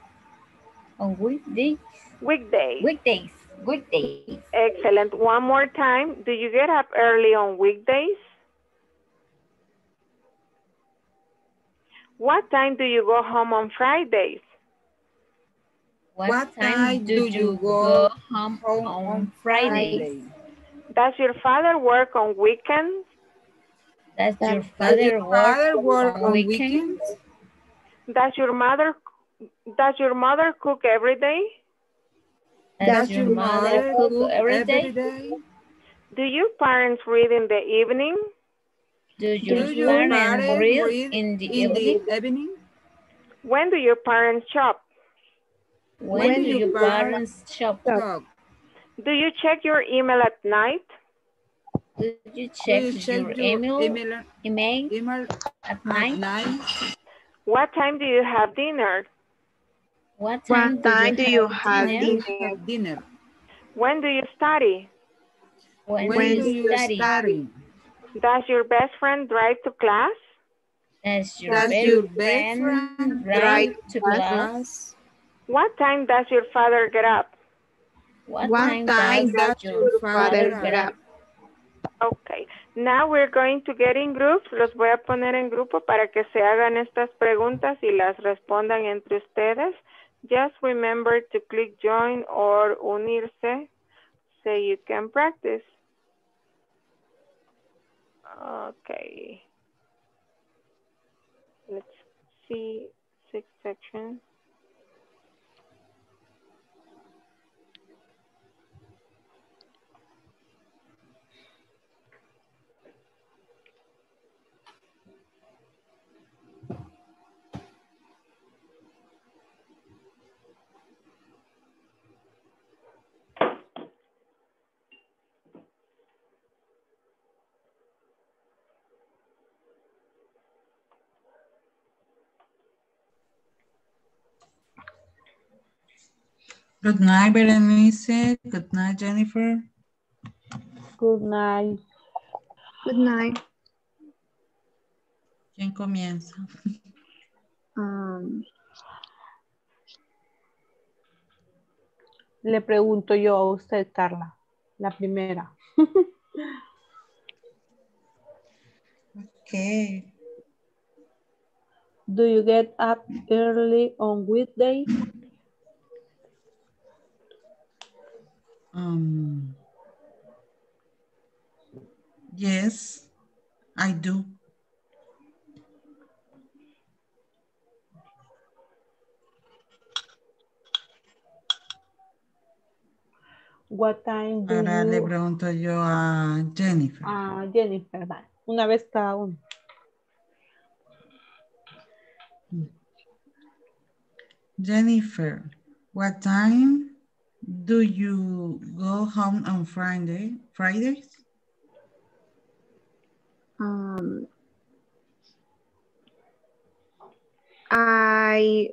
On weekdays? Weekdays. Weekdays. Weekdays. Excellent. One more time. Do you get up early on weekdays? What time do you go home on Fridays? What, time, do you go home on Fridays? Does your father work on weekends? Does your father your father work work on on weekends? Does your mother does your mother cook every day? Does your mother cook every day? Do you parents read in the evening? Do your Do your parents parents read read in the in the evening? evening? When do your parents shop? When do your parents shop? Talk. Do you check your email at night? Do you check, you check your, your email, email, email email at at night? night? What time do you have dinner? What time, What time do you have dinner? dinner? Have dinner. When do you study? When, When do do you you study? study? Does your best friend drive to class? Does your Does best your best friend friend drive drive to class? class? What time does your father get up? What, What time, time does does your your father father get up? Okay. Now we're going to get in groups. Los voy a poner en grupo para que se hagan estas preguntas y las respondan entre ustedes. Just remember to click join or unirse so you can practice. Okay. Let's see six sections. Good night, Berenice. Good night, Jennifer. Good night. Good night. ¿Quién comienza? Um, Le pregunto yo a usted, Carla. La primera. Okay. Do you get up early on weekdays? Um, yes, I do. What time do Ahora le pregunto yo a Jennifer. Ah, Jennifer. Una vez cada uno. Jennifer, what time do you go home on Friday? Fridays? um, I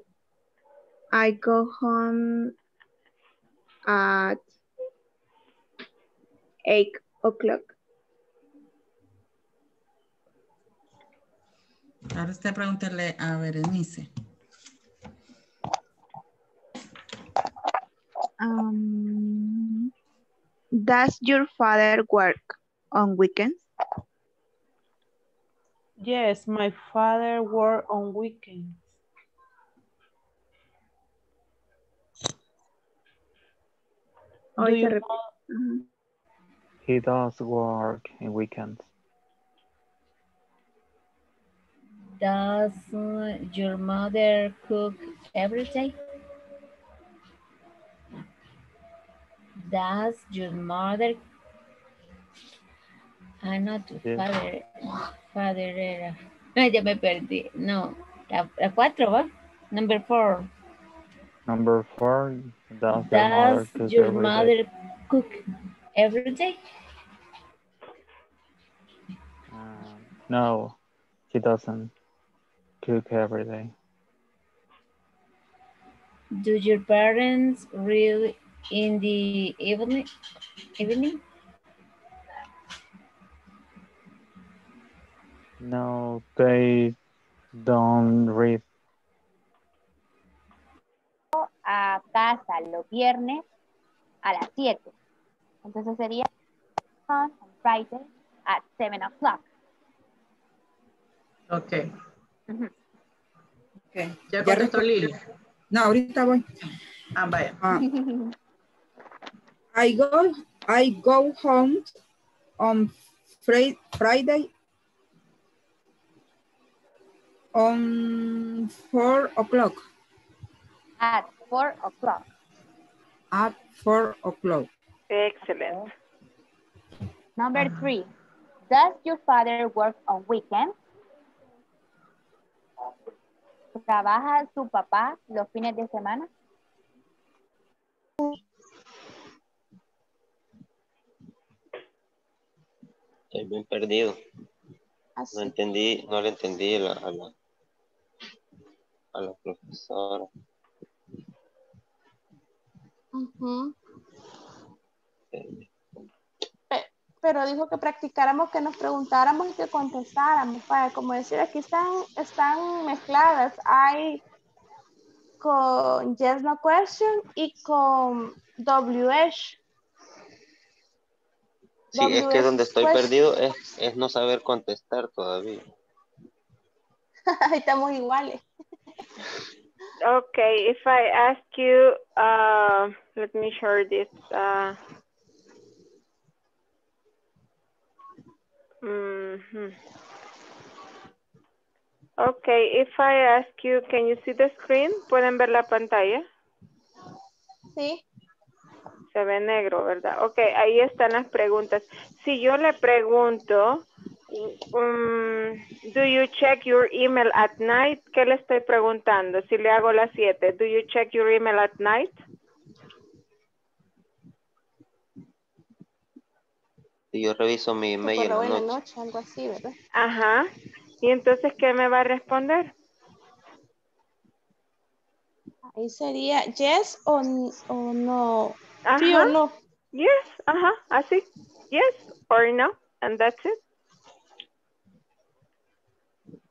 I go home at eight o'clock. Ahora usted pregúntele a Berenice. Um, does your father work on weekends? Yes, my father work on weekends. Hoy Do you know- He does work in weekends. Does uh, your mother cook every day? Does your mother... Ah, no, tu Yes. father. Father era... Ay, ya me perdí. No, la, la cuatro, ¿va? Number four. Number four, does your mother Does cook your every day? mother cook every day? Um, no, she doesn't cook every day. Do your parents read in the evening? Evening? No, they don't read. a casa los viernes a las 7. Entonces sería on Friday at 7 o'clock. Ok. Okay. Ya contestó Lili. No, ahorita voy. Ah, vaya. Ah. I go, I go home on Fri- Friday on four o'clock. At 4 o'clock. At four o'clock. Excellent. Number uh-huh. three. Does your father work on weekends? ¿Trabaja su papá los fines de semana? Estoy bien perdido. No entendí, no le entendí a la, a la, a la profesora. Pe- Pero dijo que practicáramos, que nos preguntáramos y que contestáramos. Para, como decir, aquí están, están mezcladas. Hay con yes, no question y con WH. Sí, es que donde estoy question. perdido es, es no saber contestar todavía. Estamos iguales. Okay, if I ask you, uh, let me share this. Uh, mhm. Okay, if I ask you, can you see the screen? ¿Pueden ver la pantalla? Sí. Se ve negro, ¿verdad? Ok, ahí están las preguntas. Si yo le pregunto, um, do you check your email at night? ¿Qué le estoy preguntando? Si le hago las siete, do you check your email at night? Y yo reviso mi email en la noche. noche, algo así, ¿verdad? Ajá. ¿Y entonces qué me va a responder? Ahí sería yes o, o no. Sí o no. Yes, ajá, así. Yes or no, and that's it.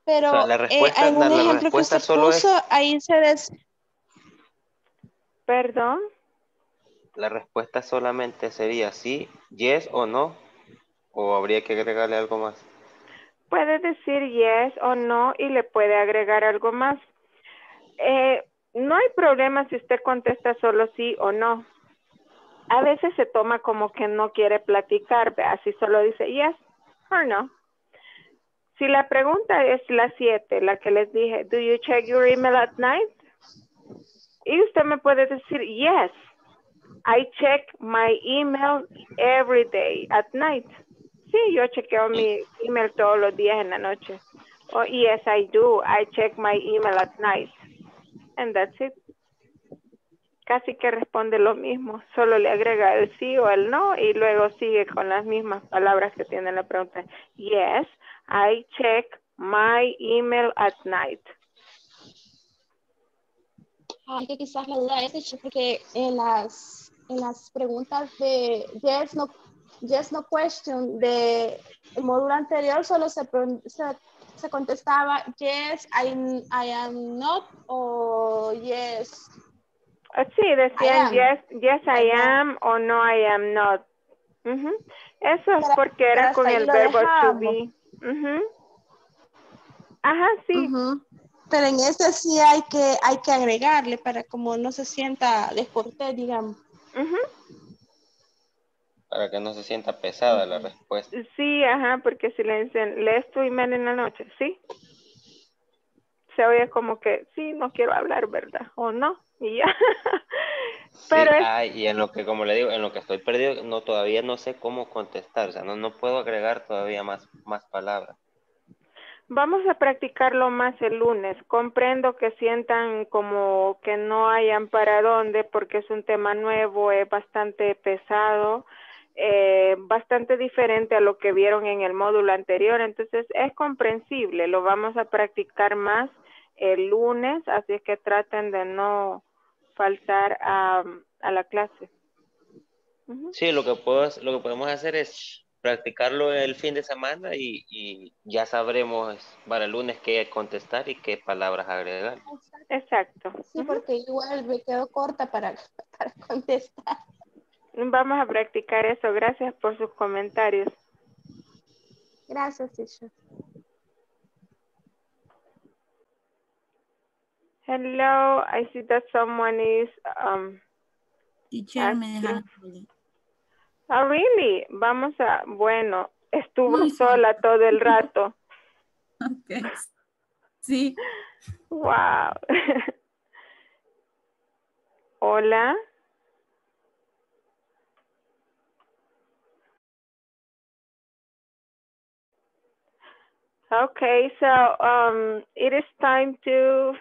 Pero O sea, la eh, respuesta- en un la- la ejemplo que respuesta usted solo es- puso, ahí se des... Perdón. La respuesta solamente sería sí, yes o no. O habría que agregarle algo más. Puede decir yes o no y le puede agregar algo más. Eh, no hay problema si usted contesta solo sí o no. A veces se toma como que no quiere platicar, así solo dice yes or no. Si la pregunta es la siete, la que les dije, do you check your email at night? Y usted me puede decir yes, I check my email every day at night. Sí, yo chequeo mi email todos los días en la noche. Oh, yes, I do. I check my email at night. And that's it. Casi que responde lo mismo. Solo le agrega el sí o el no y luego sigue con las mismas palabras que tiene en la pregunta. Yes, I check my email at night. Que quizás la duda es porque en las, en las preguntas de yes, no, yes, no question de el módulo anterior solo se, se, se contestaba yes, I, I am not o yes. Ah, Sí, decían yes, yes I am o no I am not. Eso es Pero- porque era con el verbo to be. Ujú. Ajá, sí. Pero en este sí hay que, hay que agregarle para como no se sienta descortés, digamos. Para que no se sienta pesada la respuesta. Sí, ajá, porque si le dicen, lees tu email en la noche, ¿sí? Se oye como que, sí, no quiero hablar, ¿verdad? O no, y ya. Pero sí, es- y en lo que, como le digo, en lo que estoy perdido, no, todavía no sé cómo contestar, o sea, no, no puedo agregar todavía más, más palabras. Vamos a practicarlo más el lunes. Comprendo que sientan como que no hayan para dónde porque es un tema nuevo, es bastante pesado, eh, bastante diferente a lo que vieron en el módulo anterior. Entonces es comprensible. Lo vamos a practicar más el lunes, así es que traten de no faltar a, a la clase. Sí, lo que, puedo, lo que podemos hacer es practicarlo el fin de semana y, y ya sabremos para el lunes qué contestar y qué palabras agregar. Exacto. Sí, porque igual me quedo corta para, para contestar. Vamos a practicar eso. Gracias por sus comentarios. Gracias, teacher. Hello, I see that someone is um Teacher, me dejaron sola. Oh, really? Vamos a, bueno, estuvo sola todo el rato. Ok. Sí. Wow. Hola. Okay, so um, it is time to.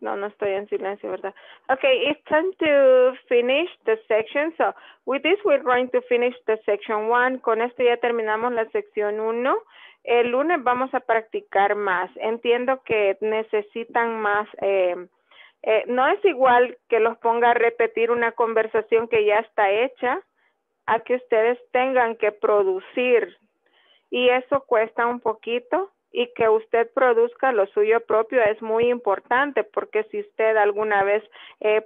No, no estoy en silencio, ¿verdad? Okay, it's time to finish the section. So with this, we're going to finish the section one. Con esto ya terminamos la sección uno. El lunes vamos a practicar más. Entiendo que necesitan más. eh, eh, no es igual que los ponga a repetir una conversación que ya está hecha a que ustedes tengan que producir y eso cuesta un poquito y que usted produzca lo suyo propio es muy importante porque si usted alguna vez eh,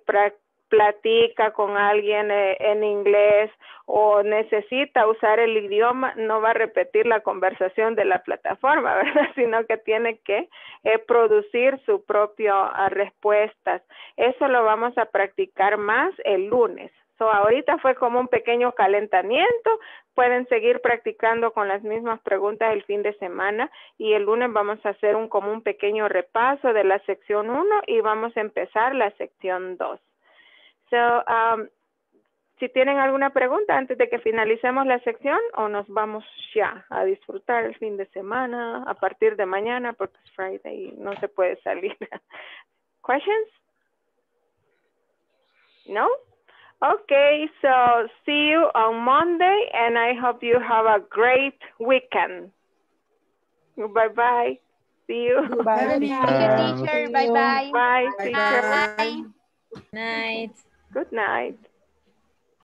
platica con alguien eh, en inglés o necesita usar el idioma, no va a repetir la conversación de la plataforma, ¿verdad? Sino que tiene que eh, producir su propio ah, respuestas. Eso lo vamos a practicar más el lunes. So, ahorita fue como un pequeño calentamiento. Pueden seguir practicando con las mismas preguntas el fin de semana y el lunes vamos a hacer un como un pequeño repaso de la sección 1 y vamos a empezar la sección 2. So, um, si tienen alguna pregunta antes de que finalicemos la sección o nos vamos ya a disfrutar el fin de semana a partir de mañana porque es Friday y no se puede salir. Questions? No? Okay, so see you on Monday and I hope you have a great weekend. Bye bye. See you. Bye, teacher. Bye, bye. Bye, Bye, teacher. bye. Night. Good night.